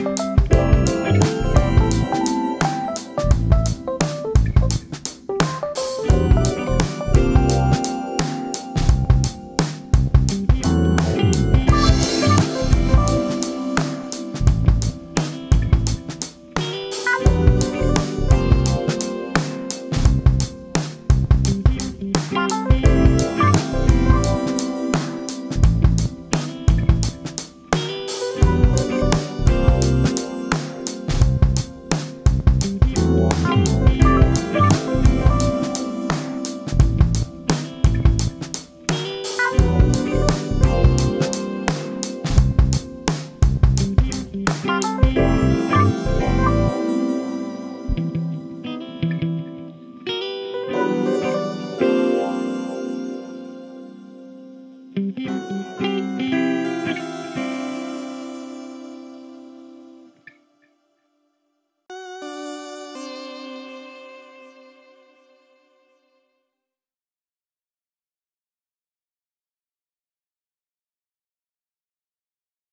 you